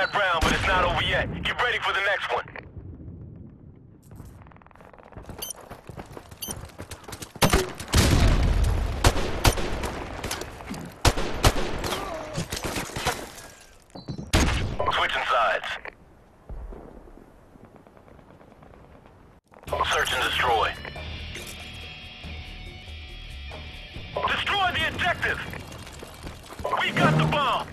that round, but it's not over yet. Get ready for the next one. Switching sides. Search and destroy. Destroy the objective! We got the bomb!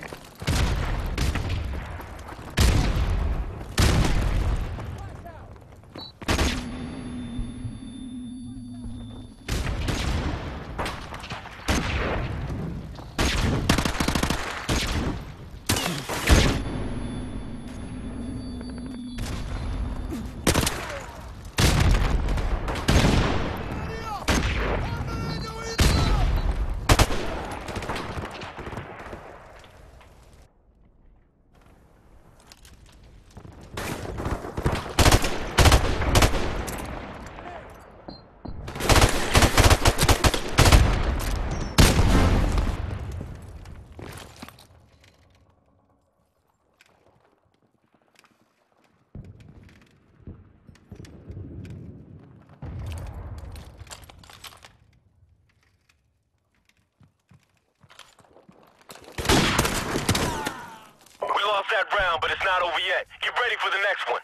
We lost that round, but it's not over yet. Get ready for the next one.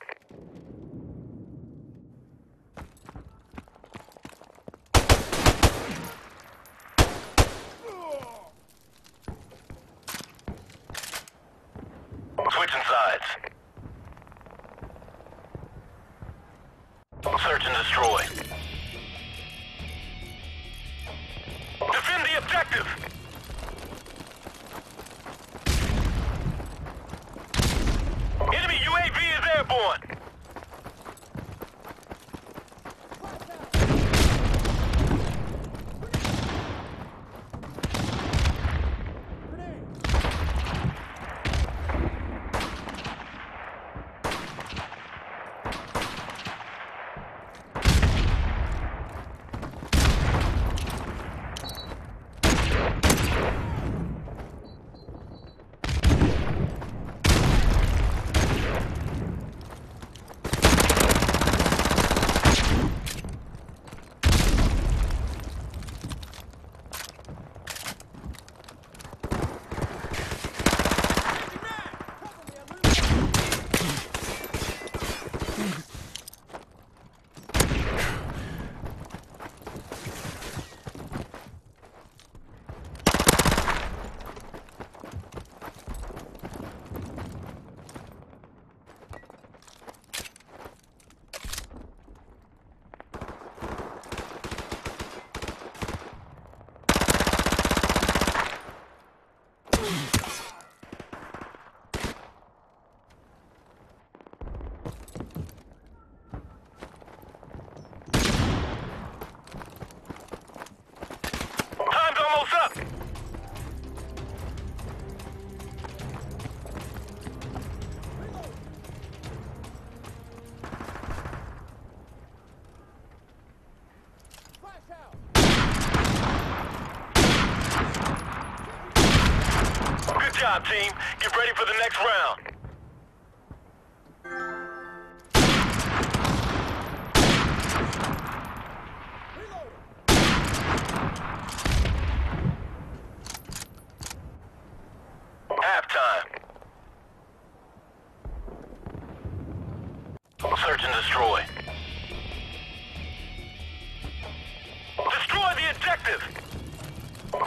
Switching sides. Search and destroy. Defend the objective! Enemy UAV is airborne! Job, team. Get ready for the next round. Halftime. Search and destroy. Destroy the objective!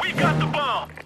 We got the bomb!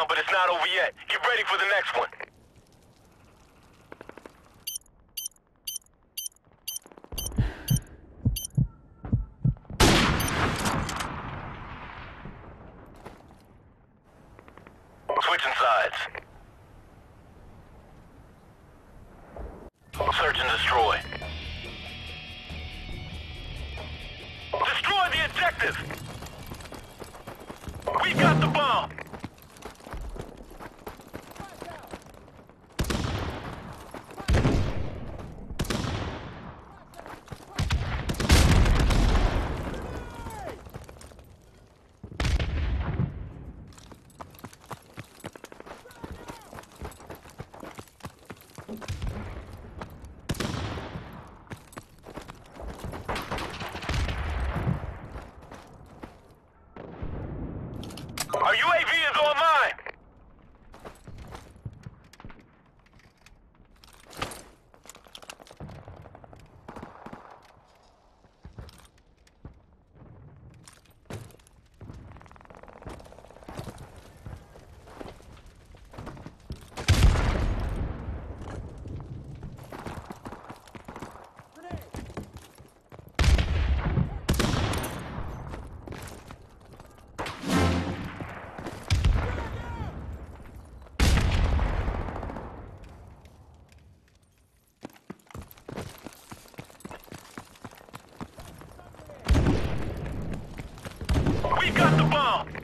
Round, but it's not over yet. Get ready for the next one. Switching sides. Search and destroy. Destroy the objective! We got the bomb! Flash out! Our UAV is online! Grenade! We got the bomb!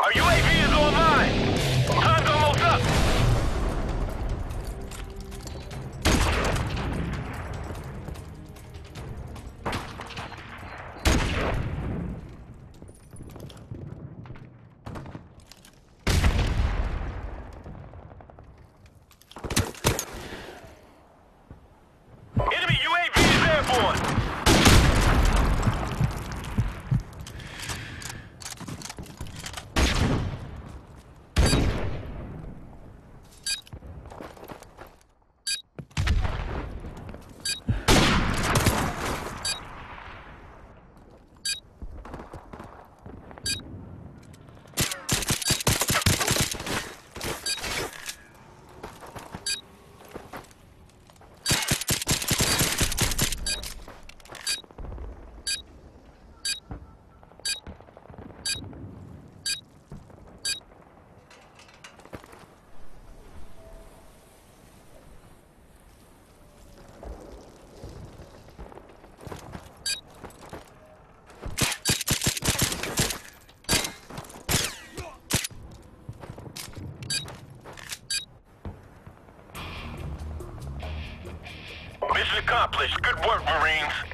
Are you Mission accomplished. Good work, Marines.